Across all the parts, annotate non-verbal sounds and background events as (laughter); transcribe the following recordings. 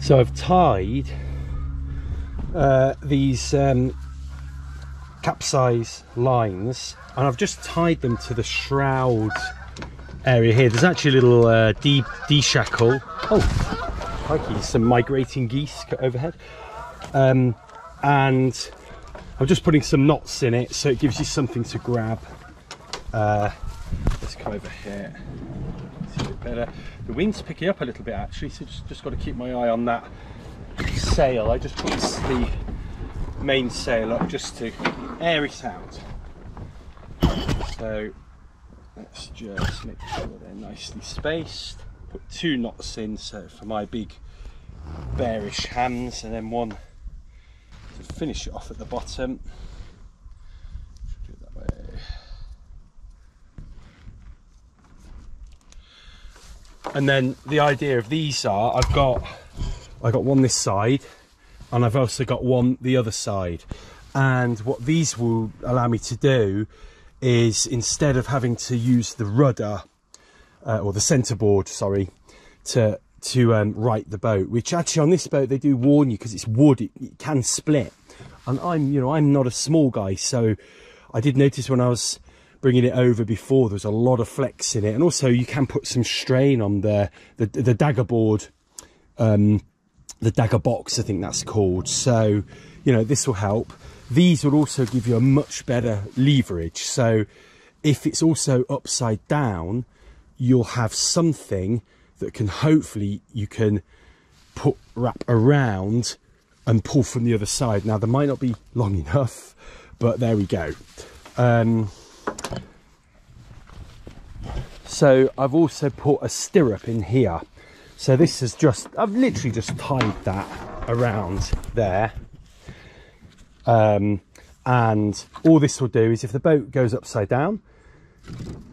So I've tied uh, these um, capsize lines and I've just tied them to the shroud area here. There's actually a little uh, D shackle. Oh, crikey, some migrating geese overhead. Um, and I'm just putting some knots in it so it gives you something to grab. Uh, come over here. A bit better. The wind's picking up a little bit actually, so just, just got to keep my eye on that sail. I just put the main sail up just to air it out. So let's just make sure they're nicely spaced. Put two knots in so for my big bearish hands and then one to finish it off at the bottom. And then the idea of these are I've got I got one this side and I've also got one the other side. And what these will allow me to do is instead of having to use the rudder uh, or the centerboard sorry to to um, right the boat which actually on this boat they do warn you because it's wood it, it, can split. And I'm you know I'm not a small guy so I did notice when I was bringing it over before there's a lot of flex in it. And also you can put some strain on the the, the dagger board um, the dagger box I think that's called. So you know this will help. These will also give you a much better leverage. So if it's also upside down you'll have something that can hopefully you can put wrap around and pull from the other side. Now they might not be long (laughs) enough but there we go. Um, so I've also put a stirrup in here so this is just, I've literally just tied that around there. Um, and all this will do is if the boat goes upside down,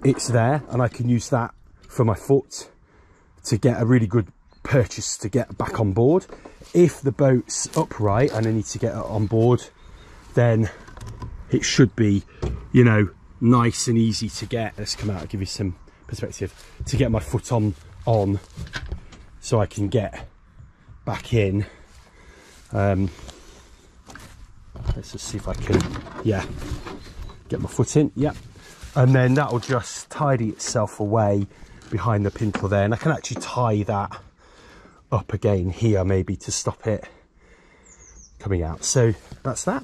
it's there and I can use that for my foot to get a really good purchase to get back on board. If the boat's upright and I need to get it on board, then it should be, you know, nice and easy to get. Let's come out and give you some perspective to get my foot on on so I can get back in. Um, let's just see if I can, yeah, get my foot in, yeah. And then that'll just tidy itself away behind the pintle there. And I can actually tie that up again here maybe to stop it coming out. So that's that.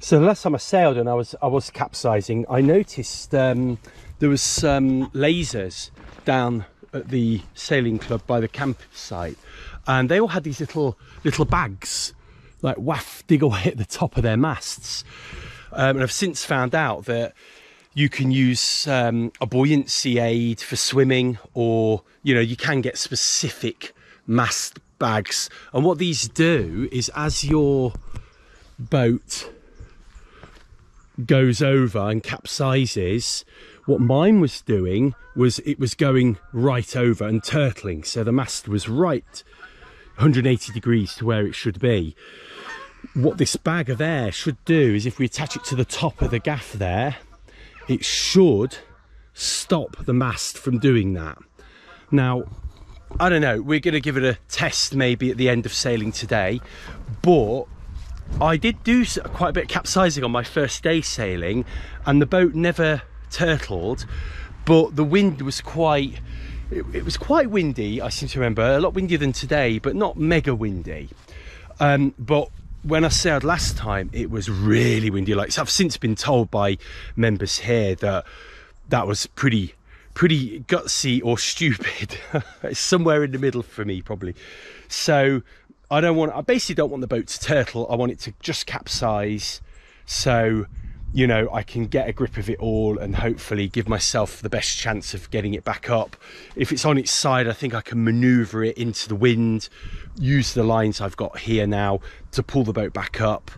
So the last time I sailed and I was I was capsizing, I noticed um, there was some lasers down at the sailing club by the campsite and they all had these little little bags like wafting away at the top of their masts. Um, and I've since found out that you can use um, a buoyancy aid for swimming or you know you can get specific mast bags. And what these do is as your boat goes over and capsizes what mine was doing was it was going right over and turtling. So the mast was right 180 degrees to where it should be. What this bag of air should do is if we attach it to the top of the gaff there, it should stop the mast from doing that. Now, I don't know, we're going to give it a test maybe at the end of sailing today, but I did do quite a bit of capsizing on my first day sailing and the boat never turtled, but the wind was quite, it, it, was quite windy, I seem to remember, a lot windier than today, but not mega windy. Um, but when I sailed last time, it was really windy. Like so I've since been told by members here that that was pretty, pretty gutsy or (laughs) stupid. it's somewhere in the middle for me, probably. So I don't want, I basically don't want the boat to turtle. I want it to just capsize. So you know, I can get a grip of it all and hopefully give myself the best chance of getting it back up. If it's on its side, I think I can maneuver it into the wind, use the lines I've got here now to pull the boat back up.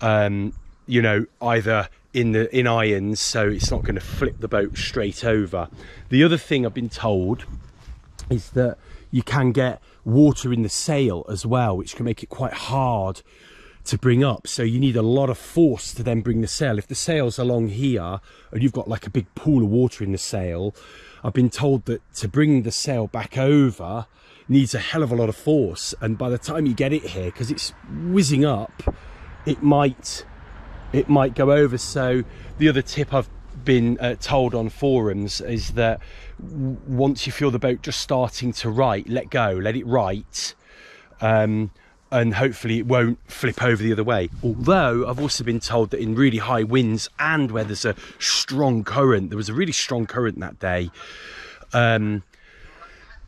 Um, you know, either in the in irons, so it's not going to flip the boat straight over. The other thing I've been told is that you can get water in the sail as well, which can make it quite hard to bring up. So you need a lot of force to then bring the sail. If the sail's along here and you've got like a big pool of water in the sail, I've been told that to bring the sail back over needs a hell of a lot of force. And by the time you get it here, because it's whizzing up, it might it might go over. So the other tip I've been uh, told on forums is that once you feel the boat just starting to right, let go, let it right. Um, and hopefully it won't flip over the other way. Although I've also been told that in really high winds and where there's a strong current, there was a really strong current that day. Um,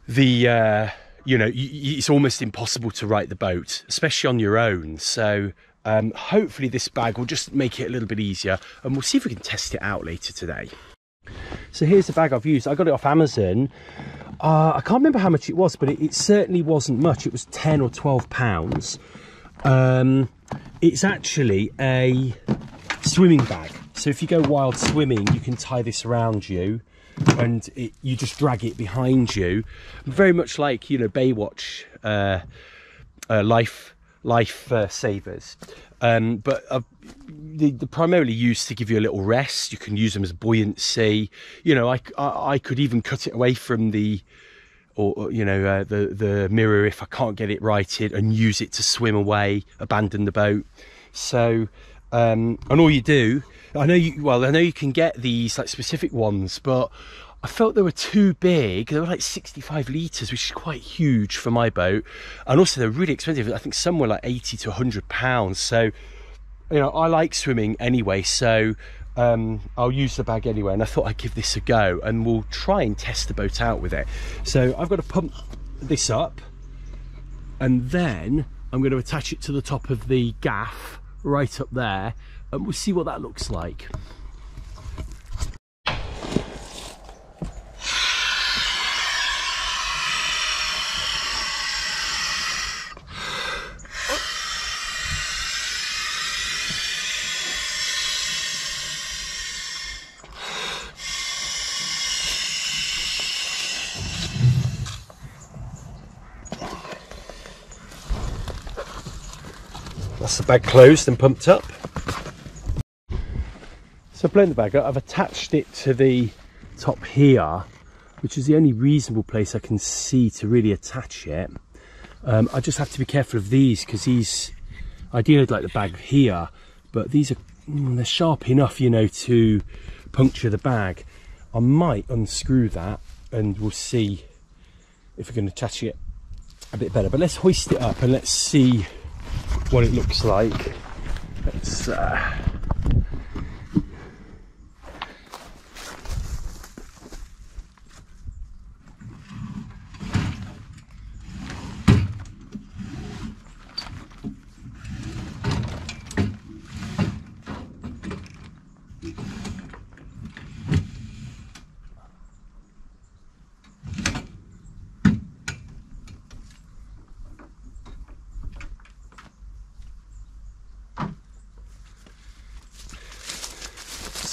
the uh, you know it's almost impossible to right the boat, especially on your own. So um, hopefully this bag will just make it a little bit easier, and we'll see if we can test it out later today. So here's the bag I've used. I got it off Amazon. Uh, I can't remember how much it was, but it, it, certainly wasn't much. It was 10 or 12 pounds. Um, it's actually a swimming bag. So if you go wild swimming, you can tie this around you and it, you just drag it behind you. Very much like, you know, Baywatch uh, uh, life life uh, savers. Um, but uh, they're primarily used to give you a little rest. You can use them as buoyancy. You know, I, I, I could even cut it away from the, or, you know, uh, the, the mirror if I can't get it righted and use it to swim away, abandon the boat. So, um, and all you do, I know you, well, I know you can get these like specific ones, but I felt they were too big. They were like 65 litres, which is quite huge for my boat. And also they're really expensive. I think some were like 80 to 100 pounds. So, you know, I like swimming anyway. So um, I'll use the bag anyway. And I thought I'd give this a go and we'll try and test the boat out with it. So I've got to pump this up and then I'm going to attach it to the top of the gaff right up there and we'll see what that looks like. That's the bag closed and pumped up. So I've the bag I've attached it to the top here, which is the only reasonable place I can see to really attach it. Um, I just have to be careful of these because these, ideally I'd like the bag here, but these are, mm, they're sharp enough, you know, to puncture the bag. I might unscrew that and we'll see if we can attach it a bit better. But let's hoist it up and let's see what it looks like. Let's uh,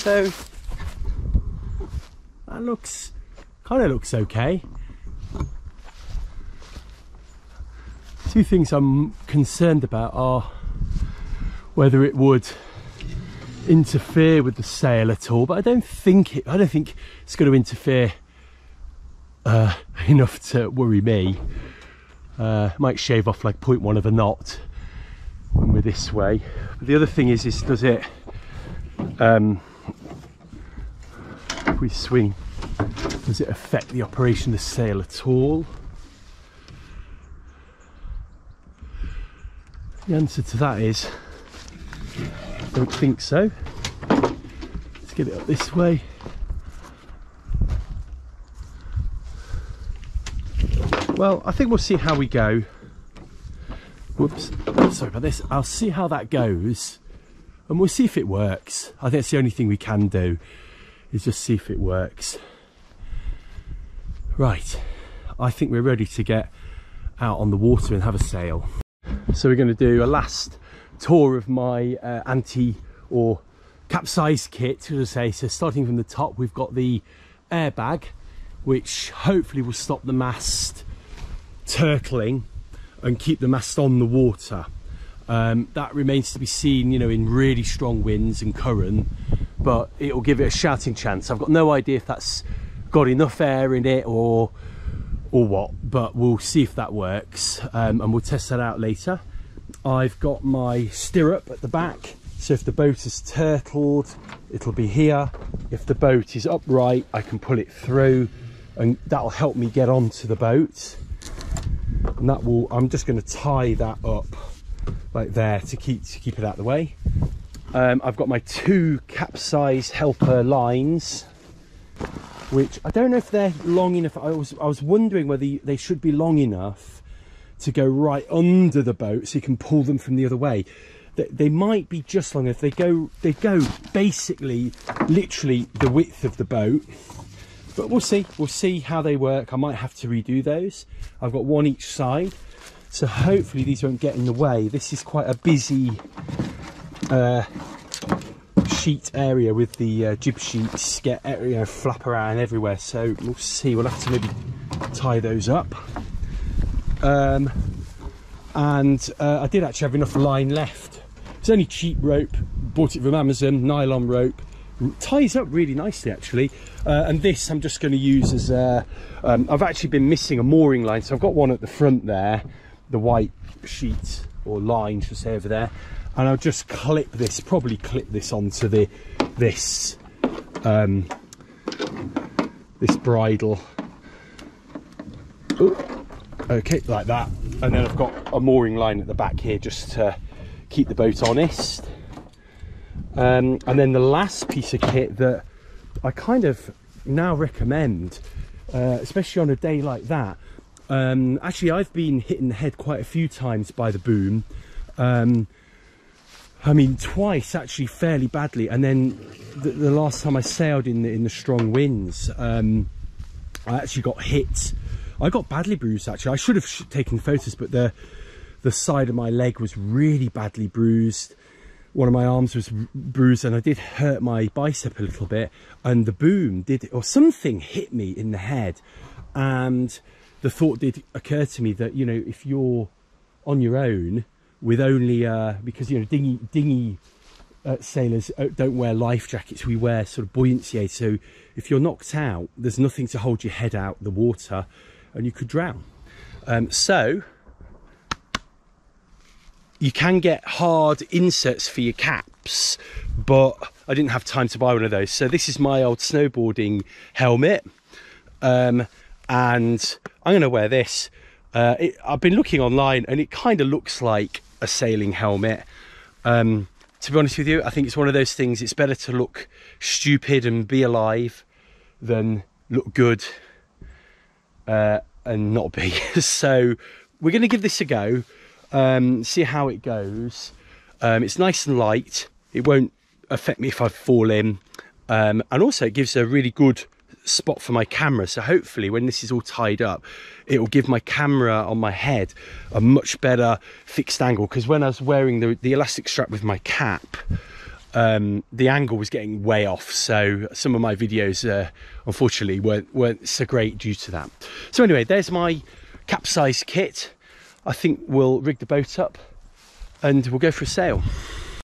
So that looks kind of looks okay. Two things I'm concerned about are whether it would interfere with the sail at all, but I don't think it. I don't think it's going to interfere uh, (laughs) enough to worry me. Uh, might shave off like 0.1 of a knot when we're this way. But the other thing is, is does it um, if we swing, does it affect the operation of the sail at all? The answer to that is, I don't think so. Let's get it up this way. Well, I think we'll see how we go. Whoops, sorry about this. I'll see how that goes and we'll see if it works. I think it's the only thing we can do is just see if it works. Right, I think we're ready to get out on the water and have a sail. So we're going to do a last tour of my uh, anti or capsize kit, as I say. So starting from the top, we've got the airbag, which hopefully will stop the mast turtling and keep the mast on the water. Um, that remains to be seen, you know, in really strong winds and current, but it'll give it a shouting chance. I've got no idea if that's got enough air in it or or what, but we'll see if that works um, and we'll test that out later. I've got my stirrup at the back, so if the boat is turtled, it'll be here. If the boat is upright, I can pull it through and that'll help me get onto the boat. And that will, I'm just gonna tie that up like there to keep to keep it out of the way. Um, I've got my two capsize helper lines, which I don't know if they're long enough. I was I was wondering whether they should be long enough to go right under the boat so you can pull them from the other way. They, they might be just long enough. They go they go basically literally the width of the boat. But we'll see. We'll see how they work. I might have to redo those. I've got one each side so hopefully these won't get in the way this is quite a busy uh, sheet area with the uh, jib sheets get you know flap around everywhere. So we'll see we'll have to maybe tie those up. Um, and uh, I did actually have enough line left. It's only cheap rope bought it from Amazon nylon rope. Ties up really nicely actually. Uh, and this I'm just going to use as a, um, I've actually been missing a mooring line so I've got one at the front there the white sheet or line should say over there and I'll just clip this probably clip this onto the this um, this bridle. Ooh, okay like that. And then I've got a mooring line at the back here just to keep the boat honest. Um, and then the last piece of kit that I kind of now recommend uh, especially on a day like that um, actually, I've been hit in the head quite a few times by the boom. Um, I mean, twice actually, fairly badly. And then the, the, last time I sailed in the, in the strong winds, um, I actually got hit. I got badly bruised actually. I should have sh taken photos, but the the side of my leg was really badly bruised. One of my arms was bruised, and I did hurt my bicep a little bit. And the boom did, or something hit me in the head, and the thought did occur to me that you know if you're on your own with only uh, because you know dinghy dinghy uh, sailors uh, don't wear life jackets. We wear sort of buoyancy. Aids so if you're knocked out there's nothing to hold your head out the water and you could drown. Um, so you can get hard inserts for your caps but I didn't have time to buy one of those. So this is my old snowboarding helmet. Um, and I'm going to wear this. Uh, it, I've been looking online and it kind of looks like a sailing helmet. Um, to be honest with you, I think it's one of those things, it's better to look stupid and be alive than look good uh, and not be. (laughs) so we're going to give this a go, um, see how it goes. Um, it's nice and light. It won't affect me if I fall in. Um, and also it gives a really good spot for my camera. So hopefully when this is all tied up it will give my camera on my head a much better fixed angle. Because when I was wearing the, the elastic strap with my cap um, the angle was getting way off. So some of my videos uh, unfortunately weren't, weren't so great due to that. So anyway there's my capsize kit. I think we'll rig the boat up and we'll go for a sail